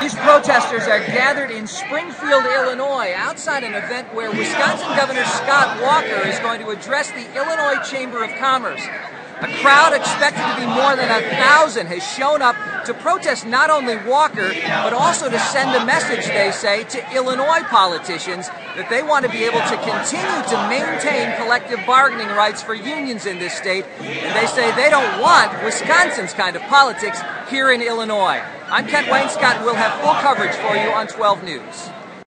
These protesters are gathered in Springfield, Illinois, outside an event where Wisconsin Governor Scott Walker is going to address the Illinois Chamber of Commerce. A crowd expected to be more than a thousand has shown up to protest not only Walker, but also to send a message, they say, to Illinois politicians that they want to be able to continue to maintain collective bargaining rights for unions in this state. And they say they don't want Wisconsin's kind of politics here in Illinois. I'm Kent Wainscott. We'll have full coverage for you on 12 News.